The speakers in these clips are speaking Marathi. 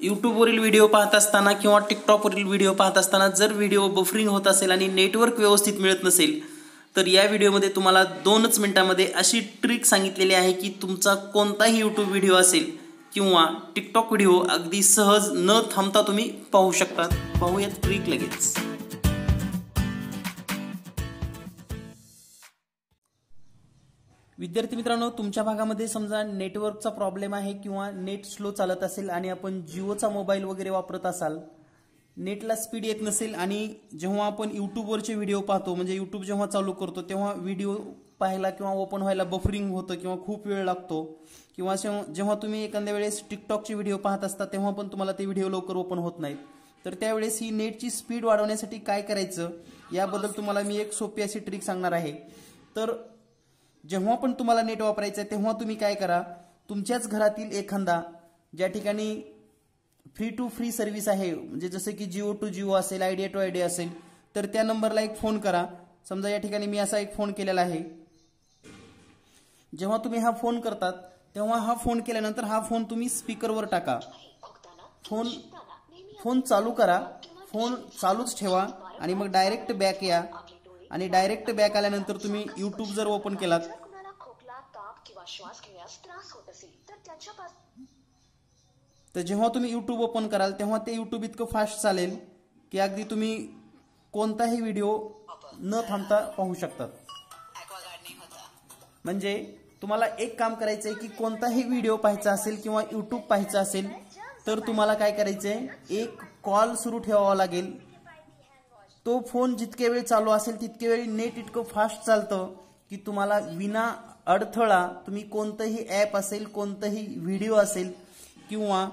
यूट्यूबवरील व्हिडिओ पाहत असताना किंवा टिकटॉकवरील व्हिडिओ पाहत असताना जर व्हिडिओ बफरिंग होत असेल आणि नेटवर्क व्यवस्थित मिळत नसेल तर या व्हिडिओमध्ये तुम्हाला दोनच मिनटामध्ये अशी ट्रिक सांगितलेली आहे की तुमचा कोणताही यूट्यूब व्हिडिओ असेल किंवा टिकटॉक व्हिडिओ अगदी सहज न थांबता तुम्ही पाहू शकता. पाहूयात ट्रिक लगेच. विद्यार्थी मित्रांनो तुमच्या भागामध्ये समजा नेटवर्कचा प्रॉब्लेम आहे किंवा नेट स्लो चालत असेल आणि आपण जिओचा मोबाईल वगैरे वापरत असाल नेटला स्पीड येत नसेल आणि जेव्हा आपण यूट्यूबवरचे व्हिडिओ पाहतो म्हणजे यूट्यूब जेव्हा चालू करतो तेव्हा व्हिडिओ पाहायला किंवा ओपन व्हायला बफरिंग होतं किंवा खूप वेळ लागतो. किंवा जेव्हा तुम्ही एखाद्या वेळेस टिकटॉकचे व्हिडिओ पाहत असता तेव्हा पण तुम्हाला ते व्हिडिओ लवकर ओपन होत नाहीत. तर त्यावेळेस ही नेटची स्पीड वाढवण्यासाठी काय करायचं याबद्दल तुम्हाला मी एक सोपी अशी ट्रिक सांगणार आहे. तर जेव्हा पण तुम्हाला नेट वापरायचं आहे तेव्हा तुम्ही काय करा? तुमच्याच घरातील एखादा ज्या ठिकाणी फ्री टू फ्री सर्व्हिस आहे म्हणजे जसं की जिओ टू जिओ असेल आयडिया टू आयडिया असेल तर त्या नंबरला एक फोन करा. समजा या ठिकाणी मी असा एक फोन केलेला आहे. जेव्हा तुम्ही हा फोन करतात तेव्हा हा फोन केल्यानंतर हा फोन तुम्ही स्पीकरवर टाका. फोन फोन चालू करा. फोन चालूच ठेवा आणि मग डायरेक्ट बॅक या. आणि डायरेक्ट बॅक आल्यानंतर तुम्ही युट्यूब जर ओपन केलात. तर जेव्हा तुम्ही युट्यूब ओपन कराल तेव्हा ते युट्यूब इतकं फास्ट चालेल की अगदी तुम्ही कोणताही व्हिडिओ न थांबता पाहू शकतात. म्हणजे तुम्हाला एक काम करायचं आहे की कोणताही व्हिडिओ पाहायचा असेल किंवा युट्यूब पाहायचं असेल तर तुम्हाला काय करायचंय? एक कॉल सुरू ठेवावा लागेल. तो फोन जितके वेळ चालू असेल तितके वेळी नेट इतकं फास्ट चालतं की तुम्हाला विना अडथळा तुम्ही कोणतंही ॲप असेल कोणतंही व्हिडिओ असेल किंवा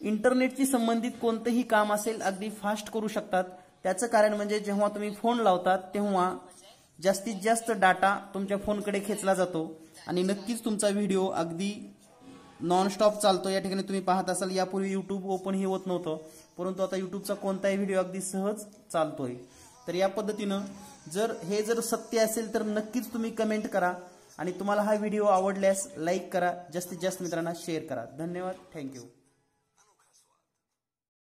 इंटरनेटशी संबंधित कोणतंही काम असेल अगदी फास्ट करू शकतात. त्याचं कारण म्हणजे जेव्हा तुम्ही फोन लावतात तेव्हा जास्तीत जास्त डाटा तुमच्या फोनकडे खेचला जातो. आणि नक्कीच तुमचा व्हिडिओ अगदी नॉनस्टॉप चालतो. या ठिकाणी तुम्ही पाहत असाल यापूर्वी यूट्यूब ओपनही होत नव्हतं. परंतु आता यूट्यूबचा कोणताही व्हिडिओ अगदी सहज चालतोय. तर या पद्धतीनं जर हे जर सत्य असेल तर नक्कीच तुम्ही कमेंट करा आणि तुम्हाला हा व्हिडिओ आवडल्यास लाईक करा. जास्तीत जास्त मित्रांना शेअर करा. धन्यवाद. थँक्यू